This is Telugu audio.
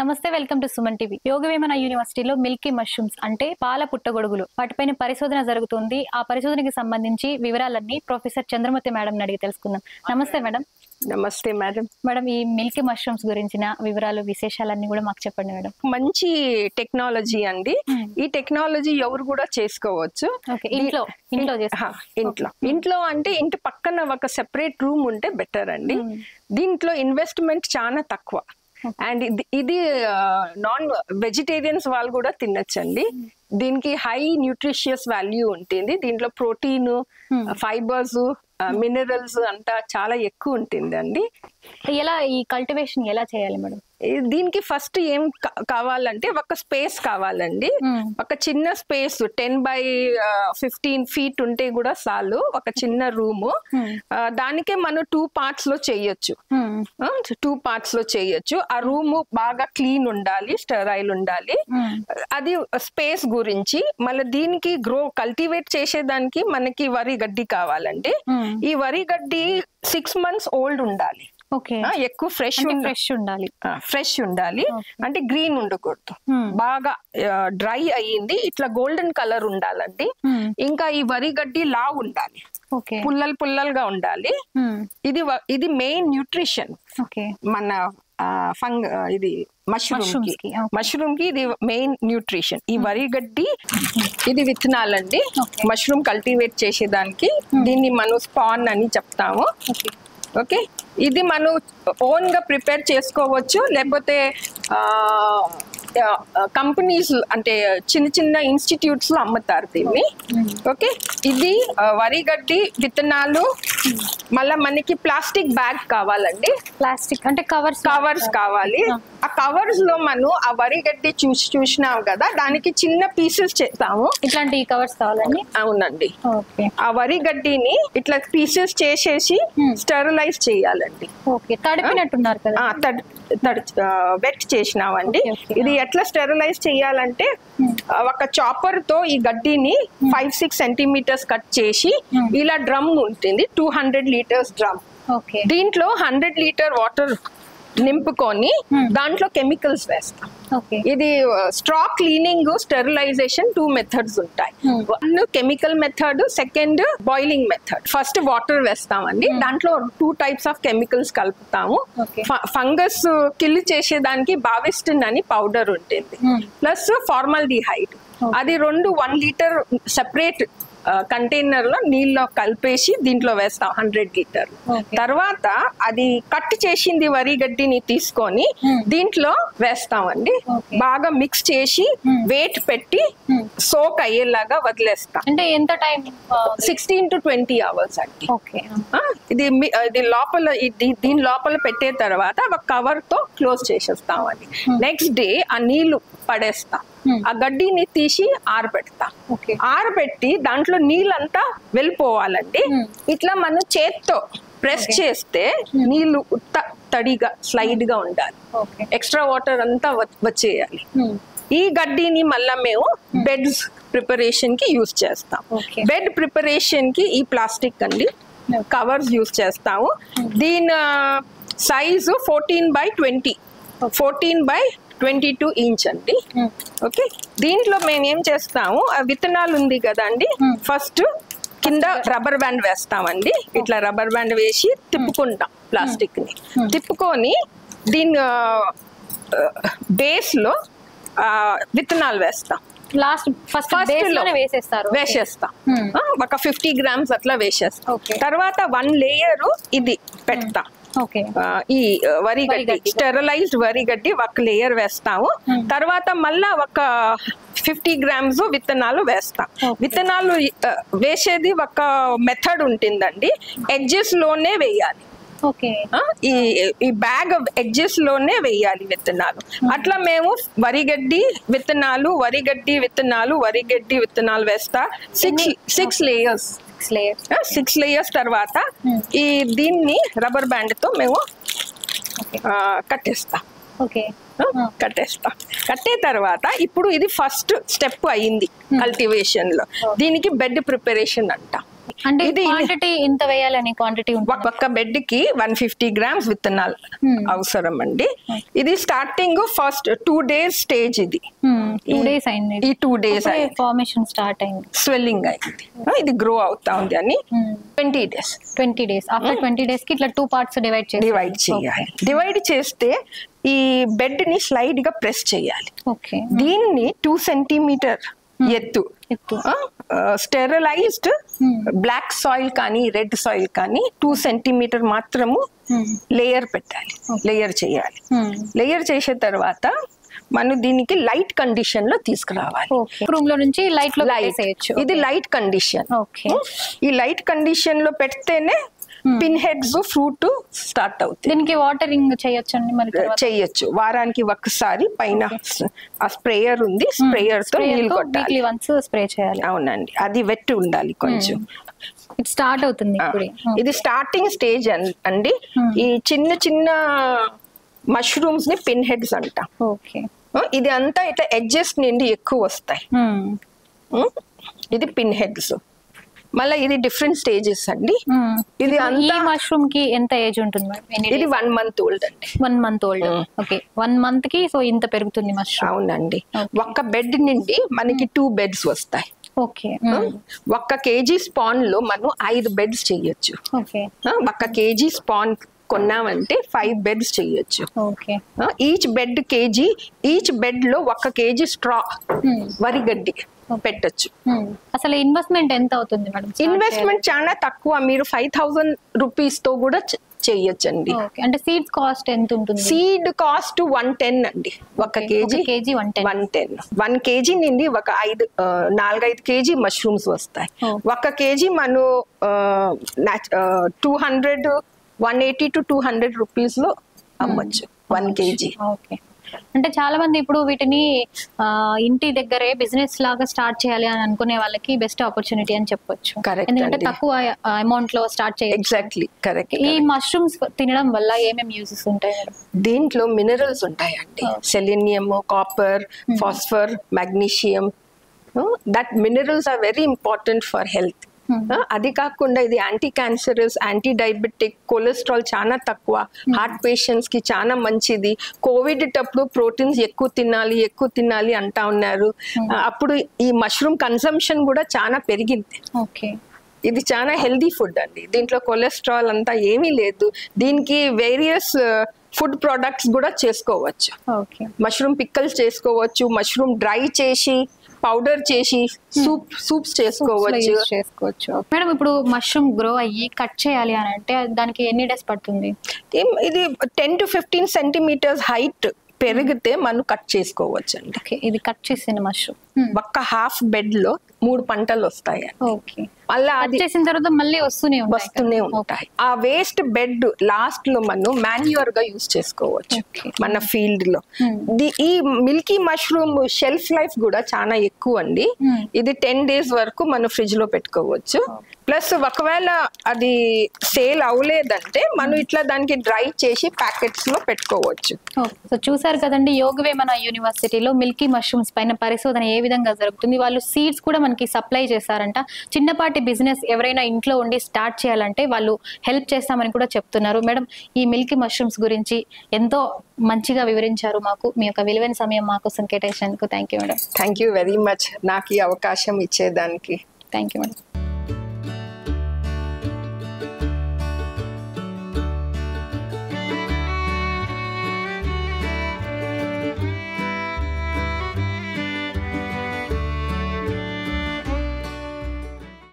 నమస్తే welcome to Suman TV. Yogavemana యూనివర్సిటీలో మిల్కీ మష్రూమ్స్ అంటే పాల పుట్టగొడుగులు. వాటిపైన పరిశోధన జరుగుతుంది. ఆ పరిశోధనకి సంబంధించి వివరాలన్నీ ప్రొఫెసర్ చంద్రమతి మేడం అడిగి తెలుసుకుందాం. నమస్తే మేడం. నమస్తే మేడం. మేడం ఈ మిల్కీ మష్రూమ్స్ గురించిన వివరాలు విశేషాలన్నీ కూడా మాకు చెప్పండి మేడం. మంచి టెక్నాలజీ అండి. ఈ టెక్నాలజీ ఎవరు కూడా చేసుకోవచ్చు. ఇంట్లో ఇంట్లో ఇంట్లో. ఇంట్లో అంటే ఇంటి పక్కన ఒక సెపరేట్ రూమ్ ఉంటే బెటర్ అండి. దీంట్లో ఇన్వెస్ట్మెంట్ చాలా తక్కువ. అండ్ ఇది నాన్ వెజిటేరియన్స్ వాళ్ళు కూడా తినచ్చండి. దీనికి హై న్యూట్రిషియస్ వాల్యూ ఉంటుంది. దీంట్లో ప్రోటీన్ ఫైబర్స్ మినరల్స్ అంతా చాలా ఎక్కువ ఉంటుంది అండి ఎలా ఈ కల్టివేషన్ ఎలా చేయాలి మేడం? దీనికి ఫస్ట్ ఏం కావాలంటే ఒక స్పేస్ కావాలండి. ఒక చిన్న space ten by fifteen feet ఉంటే కూడా చాలు ఒక చిన్న రూమ్. దానికే మనం టూ పార్ట్స్లో చేయొచ్చు. టూ పార్ట్స్లో చేయొచ్చు. ఆ రూమ్ బాగా క్లీన్ ఉండాలి స్టెరైల్ ఉండాలి. అది స్పేస్ గురించి మళ్ళీ దీనికి గ్రో కల్టివేట్ చేసేదానికి మనకి వరి గడ్డి కావాలండి ఈ వరి గడ్డి సిక్స్ మంత్స్ ఓల్డ్ ఉండాలి. ఎక్కువ ఫ్రెష్ ఫ్రెష్ ఉండాలి. ఫ్రెష్ ఉండాలి. అంటే గ్రీన్ ఉండకూడదు. బాగా డ్రై అయ్యింది. ఇట్లా గోల్డెన్ కలర్ ఉండాలండి. ఇంకా ఈ వరి గడ్డి లా ఉండాలి. ఓకే. పుల్లలు పుల్లలుగా ఉండాలి. ఇది ఇది మెయిన్ న్యూట్రిషన్ ఓకే. మన ఫంగ్ ఇది మష్రూమ్కి. మష్రూమ్కి ఇది మెయిన్ న్యూట్రిషన్ ఈ వరి గడ్డి ఇది విత్తనాలండి. మష్రూమ్ కల్టివేట్ చేసేదానికి దీన్ని మనం స్పాన్ అని చెప్తాము. ఓకే? ఇది మనం ఓన్గా ప్రిపేర్ చేసుకోవచ్చు. లేకపోతే కంపెనీస్ అంటే చిన్న చిన్న ఇన్స్టిట్యూట్స్లో అమ్ముతారు దీన్ని. ఓకే? ఇది వరి గడ్డి విత్తనాలు మళ్ళా మనకి ప్లాస్టిక్ బ్యాగ్ కావాలండి. ప్లాస్టిక్ అంటే కవర్స్ కవర్స్ కావాలి. ఆ. కవర్స్లో మనం ఆ వరి గడ్డి చూసి చూసినాం కదా దానికి చిన్న పీసెస్ చేస్తాము. ఇట్లాంటి కవర్స్ కావాలండి? అవునండి. ఓకే. ఆ వరి గడ్డిని ఇట్లా పీసెస్ చేసేసి Hmm. స్టెరిలైజ్ చేయాలండి. ఓకే. తడిపినట్టున్నారు కదా. వెట్ చేసినామండి. ఇది ఎట్లా స్టెరిలైజ్ చేయాలంటే ఒక చాపర్తో ఈ గడ్డిని ఫైవ్ సిక్స్ సెంటీమీటర్స్ కట్ చేసి Hmm. ఇలా డ్రమ్ ఉంటుంది టూ హండ్రెడ్ లీటర్స్ డ్రమ్ దీంట్లో హండ్రెడ్ లీటర్ వాటర్ నింపుకొని Hmm. దాంట్లో కెమికల్స్ వేస్తాం. ఇది straw cleaning sterilisation two methods ఉంటాయి. Hmm. One chemical method second boiling method first water వేస్తామండి. దాంట్లో టూ టైప్స్ ఆఫ్ కెమికల్స్ కలుపుతాము. ఫంగస్ కిల్ చేసేదానికి బావిస్టిన్ అని పౌడర్ ఉంటుంది. Hmm. ప్లస్ ఫార్మల్ డిహైడ్ అది రెండు వన్ లీటర్ సెపరేట్ కంటైనర్లో నీళ్ళలో కలిపేసి దీంట్లో వేస్తాం హండ్రెడ్ లీటర్. తర్వాత అది కట్ చేసింది వరి గడ్డిని తీసుకొని Hmm. దీంట్లో వేస్తామండి. బాగా మిక్స్ చేసి Hmm. వెయిట్ పెట్టి Hmm. సోక్ అయ్యేలాగా వదిలేస్తాం అంటే ఎంత time sixteen to twenty hours అండి ఇది ఇది లోపల దీని లోపల పెట్టే తర్వాత ఒక కవర్తో క్లోజ్ చేసేస్తామండి నెక్స్ట్ డే ఆ నీళ్ళు పడేస్తాం. ఆ గడ్డిని తీసి ఆరబెడతాం. ఓకే ఆరబెట్టి దాంట్లో నీళ్ళంతా వెళ్ళిపోవాలండి. Hmm. ఇట్లా మనం చేత్తో ప్రెస్ చేస్తే నీళ్ళు ఉత్త తడిగా స్లైడ్గా ఉండాలి. ఎక్స్ట్రా వాటర్ అంతా వచ్చేయాలి. ఈ గడ్డిని మళ్ళా మేము బెడ్స్ ప్రిపరేషన్కి యూజ్ చేస్తాం బెడ్ ప్రిపరేషన్కి ఈ ప్లాస్టిక్ అండి కవర్స్ యూజ్ చేస్తాము. దీని size fourteen by twenty. Fourteen by twenty two inch అండి. ఓకే? దీంట్లో మేము ఏం చేస్తాము ఆ విత్తనాలు ఉంది కదా అండి Hmm. ఫస్ట్ కింద రబ్బర్ బ్యాండ్ వేస్తామండి. ఇట్లా రబ్బర్ బ్యాండ్ వేసి తిప్పుకుంటాం ప్లాస్టిక్ని Hmm. తిప్పుకొని దీని బేస్లో విత్తనాలు వేస్తాం. లాస్ట్ ఫస్ట్ వేసేస్తారు. వేసేస్తాం. Hmm. ఒక ఫిఫ్టీ గ్రామ్స్ అట్లా వేసేస్తాం. తర్వాత వన్ లేయర్ ఇది పెడతాం. ఈ వరి గడ్డి. స్టెరలైజ్డ్ వరి గడ్డి ఒక లేయర్ వేస్తాము. తర్వాత మళ్ళా ఒక ఫిఫ్టీ గ్రామ్స్ విత్తనాలు వేస్తాం. విత్తనాలు వేసేది ఒక మెథడ్ ఉంటుందండి ఎడ్జెస్లోనే వేయాలి ఈ ఈ బ్యాగ్ ఎడ్జెస్లోనే వేయాలి విత్తనాలు. అట్లా మేము వరిగడ్డి విత్తనాలు వరిగడ్డి విత్తనాలు వరిగడ్డి విత్తనాలు వేస్తా. Six six layers six layers six layers తర్వాత. ఈ దీన్ని రబ్బర్ బ్యాండ్తో మేము కట్టేస్తాం. ఓకే. కట్టేస్తాం. కట్టే తర్వాత ఇప్పుడు ఇది ఫస్ట్ స్టెప్ అయింది కల్టివేషన్లో. దీనికి బెడ్ ప్రిపరేషన్ అంటాం. అంటే ఇది క్వాంటిటీ ఇంత వేయాలని క్వాంటిటీ ఒక్క బెడ్కి వన్ ఫిఫ్టీ గ్రామ్స్ విత్తనాలు. అవసరం అండి. ఇది starting first two days stage ఇది. టూ డేస్ అయింది. ఈ టూ డేస్ ఫార్మేషన్ స్టార్ట్ అయింది. స్వెల్లింగ్ అయింది. ఇది గ్రో అవుతా ఉంది అని twenty days twenty days after twenty డేస్కి ఇట్లా టూ పార్ట్స్ డివైడ్ చేసి డివైడ్ చేయాలి. డివైడ్ చేస్తే ఈ బెడ్ని స్లైడ్గా ప్రెస్ చేయాలి. ఓకే. దీన్ని టూ సెంటీమీటర్ ఎత్తు. స్టెరలైజ్డ్ బ్లాక్ సాయిల్ కానీ రెడ్ సాయిల్ కానీ టూ సెంటీమీటర్ మాత్రము లేయర్ పెట్టాలి. లేయర్ చేయాలి. లేయర్ చేసిన తర్వాత మనం దీనికి లైట్ కండిషన్లో తీసుకురావాలి. రూమ్లో నుంచి లైట్లో ఇది లైట్ కండిషన్ ఓకే ఈ లైట్ కండిషన్లో పెడితేనే పిన్ హెడ్స్ ఫ్రూట్ స్టార్ట్ అవుతాయి. దీనికి వాటరింగ్ చేయొచ్చండి మరి తర్వాత? చేయొచ్చు. వారానికి ఒక్కసారి పైన ఆ స్ప్రేయర్ ఉంది. స్ప్రేయర్తో నీళ్ళు కొట్టాలి. వీక్లీ వన్స్ స్ప్రే చేయాలి. అవునండి. అది వెట్టి ఉండాలి కొంచెం. స్టార్ట్ అవుతుంది ఇప్పుడే. ఇది స్టార్టింగ్ స్టేజ్ అండి. ఈ చిన్న చిన్న మష్రూమ్స్ని పిన్ హెడ్స్ అంటాం. ఓకే ఇది అంతా ఇట్లా ఎడ్జెస్ నుండి ఎక్కువ వస్తాయి. ఉం? ఇది పిన్ హెడ్స్ మళ్ళీ ఇది డిఫరెంట్ స్టేజెస్ అండి. ఇది ఈ మష్రూమ్కి ఎంత ఏజ్ ఉంటుంది మేడం ఇది వన్ మంత్ ఓల్డ్ అండి. One month old okay one మంత్కి సో ఇంత పెరుగుతుంది మష్రూమ్ అవునండి. ఒక్క బెడ్ నుండి మనకి టూ బెడ్స్ వస్తాయి. ఓకే ఒక్క కేజీ స్పాన్లో మనం ఐదు బెడ్స్ చేయొచ్చు. ఒక్క కేజీ స్పాన్ కొన్నామంటే ఫైవ్ బెడ్స్ చేయొచ్చు. Okay each bed KG each బెడ్లో ఒక్క కేజీ స్ట్రా వరి గడ్డి పెట్టొచ్చు. అసలు ఇన్వెస్ట్మెంట్ ఎంత అవుతుంది మేడం? ఇన్వెస్ట్మెంట్ చాలా తక్కువ. మీరు ఫైవ్ థౌసండ్ రూపీస్తో కూడా చేయొచ్చండి. ఓకే అంటే సీడ్స్ కాస్ట్ ఎంత ఉంటుంది? సీడ్ కాస్ట్ వన్ టెన్ అండి. ఒక KG KG one ten one ten one KG నుండి ఒక ఐదు నాలుగైదు కేజీ మష్రూమ్స్ వస్తాయి. Oh. ఒక కేజీ మనం two hundred one eighty to two hundred రూపీస్లో అమ్మొచ్చు. One KG. ఓకే అంటే చాలా మంది ఇప్పుడు వీటిని ఇంటి దగ్గరే బిజినెస్ లాగా స్టార్ట్ చేయాలి అని అనుకునే వాళ్ళకి బెస్ట్ ఆపర్చునిటీ అని చెప్పొచ్చు. ఎందుకంటే. తక్కువ అమౌంట్లో స్టార్ట్ చేయొచ్చు. ఎగ్జాక్ట్లీ కరెక్ట్ ఈ మష్రూమ్స్ తినడం వల్ల ఏమేమి యూజెస్ ఉంటాయి దీంట్లో మినరల్స్ ఉంటాయండి. Selenium copper phosphor magnesium that minerals are very important for health అది కాకుండా ఇది anti cancerous anti diabetic cholesterol చాలా తక్కువ. హార్ట్ పేషెంట్స్కి చాలా మంచిది. కోవిడ్ అప్పుడు ప్రోటీన్స్ ఎక్కువ తినాలి ఎక్కువ తినాలి అంటా ఉన్నారు. అప్పుడు ఈ మష్రూమ్ కన్సంప్షన్ కూడా చాలా పెరిగింది. ఓకే. ఇది చాలా హెల్దీ ఫుడ్ అండి. దీంట్లో కొలెస్ట్రాల్ అంతా ఏమీ లేదు. దీనికి వేరియస్ ఫుడ్ ప్రొడక్ట్స్ కూడా చేసుకోవచ్చు. మష్రూమ్ పిక్కల్స్ చేసుకోవచ్చు మష్రూమ్ డ్రై చేసి పౌడర్ చేసి సూప్ సూప్స్ చేసుకోవచ్చు. చేసుకోవచ్చు. మేడం ఇప్పుడు మష్రూమ్ గ్రో అయ్యి కట్ చేయాలి అని అంటే దానికి ఎన్ని డేస్ పడుతుంది? ఇది ten to fifteen centimetres height పెరిగితే మనం కట్ చేసుకోవచ్చు అండి ఇది కట్ చేసిన మష్రూమ్ ఒక్క హాఫ్ బెడ్లో మూడు పంటలు వస్తాయి. ఓకే. మళ్ళీ అది చేసిన తర్వాత మళ్ళీ వస్తూనే ఉంటాయి. వస్తూనే ఉంటాయి. ఆ వేస్ట్ బెడ్ లాస్ట్లో మనం మాన్యూర్గా యూస్ చేసుకోవచ్చు. మన ఫీల్డ్లో. ఈ మిల్కీ మష్రూమ్ షెల్ఫ్ లైఫ్ కూడా చాలా ఎక్కువ అండి. ఇది టెన్ డేస్ వరకు మనం ఫ్రిడ్జ్లో పెట్టుకోవచ్చు. ప్లస్ ఒకవేళ అది సేల్ అవ్వలేదంటే మనం ఇట్లా దానికి డ్రై చేసి ప్యాకెట్స్లో పెట్టుకోవచ్చు. సో చూసారు కదండి యోగవేమన యూనివర్సిటీలో మిల్కీ మష్రూమ్స్ పైన పరిశోధన ఏ విధంగా జరుగుతుంది. వాళ్ళు సీడ్స్ కూడా మనకి సప్లై చేశారంట చిన్నపాటి బిజినెస్ ఎవరైనా ఇంట్లో ఉండి స్టార్ట్ చేయాలంటే వాళ్ళు హెల్ప్ చేస్తామని కూడా చెప్తున్నారు. మేడం ఈ మిల్కీ మష్రూమ్స్ గురించి ఎంతో మంచిగా వివరించారు మాకు. మీ యొక్క విలువైన సమయం మా కోసం కేటాయించినందుకు thank you madam. Thank you very much నాకు ఈ అవకాశం ఇచ్చేదానికి. Thank you madam.